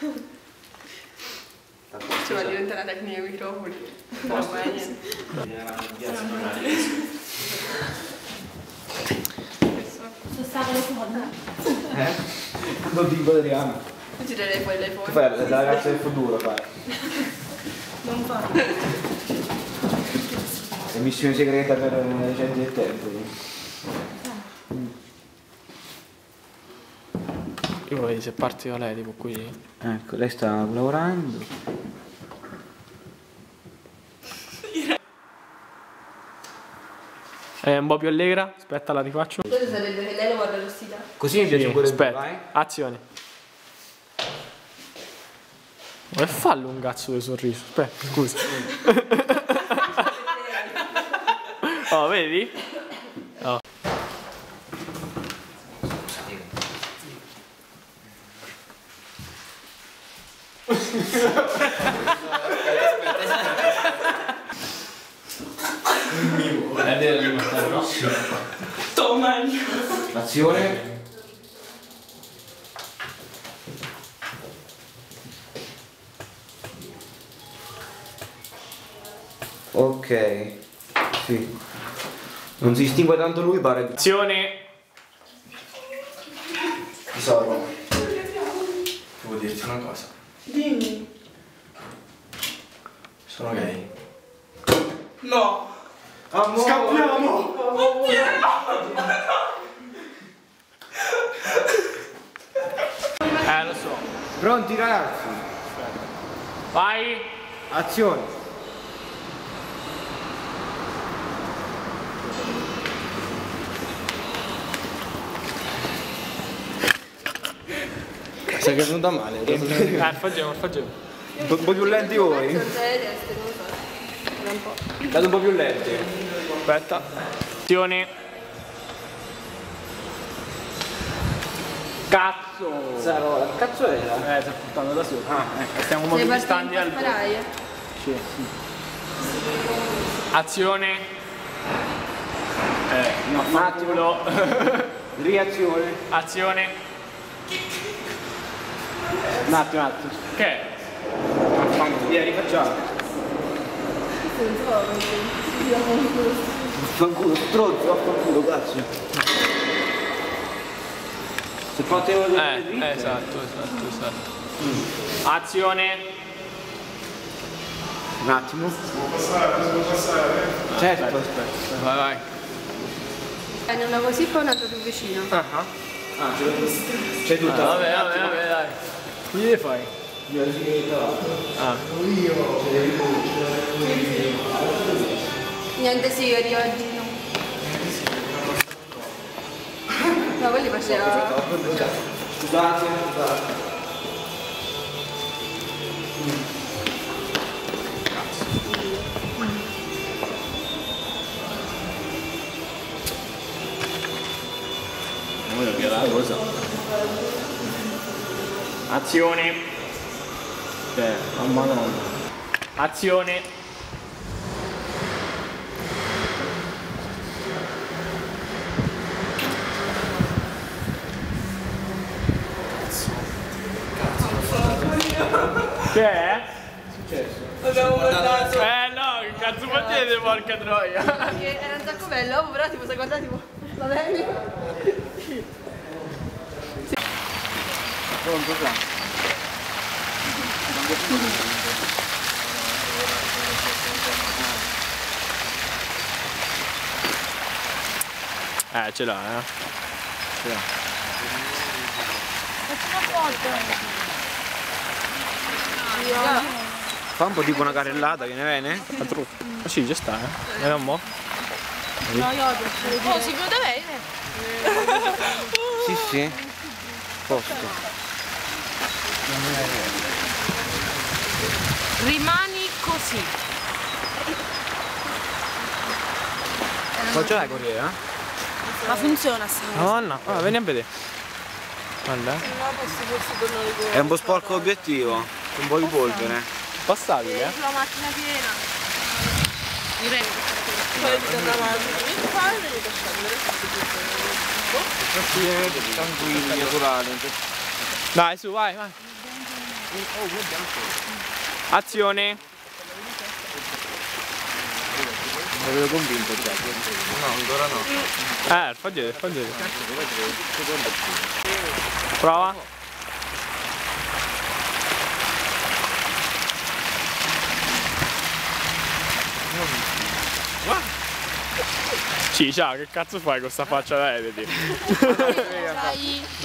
Ci va a diventare una tecnica ai microfoni. Niente. Sono state le foto. Eh? Non ti inquadriamo. Tu girerei poi Tu l'iPhone. fai la ragazza del futuro, fai. Non fa. Emissione segreta per le leggende del tempo. Io vorrei se partiva lei tipo qui. Ecco, lei sta lavorando. È un po' più allegra. Aspetta, la rifaccio. Questo sarebbe che lei lo vuole arrostita. Così mi piace Sì, pure aspetta. vai. Azione. Ma fallo un cazzo di sorriso. Aspetta, scusa. oh, vedi? Oh. Azione. Ok. Sì. Non si distingue tanto lui, pare Azione. tesoro. Devo dirti una cosa. Dimmi. Sono gay. No. Scappiamo! Eh, lo so. Pronti ragazzi? Vai. Azione. Sai che è venuta male? Eh, facciamo, facciamo. Un po' più lenti voi? Date un po' più lenti. Aspetta. Azione. Cazzo. Che cazzo era? Eh, sta puttando da solo. Ah, ecco, stiamo un po' Sei più partito distanti al? Sì, sì. Azione. Eh, no, Un attimo. Riazione. Azione. Un attimo, un attimo. Che? è? Via, rifacciamo. Fanculo, stronzo, fanculo, cazzo. Se potevo dire Eh, dritte. esatto, esatto, esatto. Azione. Un attimo. Certo, aspetta. Vai, vai. Eh, una così poi un'altra più vicino. Ah, Ah, c'è tutta. vabbè, vabbè, vabbè, dai. Che gli fai? Ah, Niente seri oggi, no. No, quelli faceva... Scusate, scusate. non voglio dire la cosa. Azione. Eh, oh madonna. Azione. Che è? Abbiamo guardato. Eh no, che cazzo dire porca troia? Era un sacco bello, dopo però tipo se guardate tipo... Va bene? Pronto, qua. Eh, ce l'ha, eh. Ce l'ha. Fa un po' tipo una carrellata, viene bene? Ma troppo. Ma sì, già sta, eh. Vediamo un po'. Oh, si chiude bene. Sì, sì. Posto. Rimani così. Ma già la corriera? Ma funziona sta cosa. Madonna, ah, vieni a vedere. Guarda. eh. È un po' sporco l'obiettivo. Un po' di polvere. Passabile, eh. La macchina piena. Direi. Poi di tornare avanti. Mi fai devi scendere. Tranquilli, naturale. Dai, su, vai, vai. Azione. Avevo convinto già. No, ancora no. Eh, fa vedere, fa vedere. Prova. Ciccia, che cazzo fai con sta faccia da editi? Dai.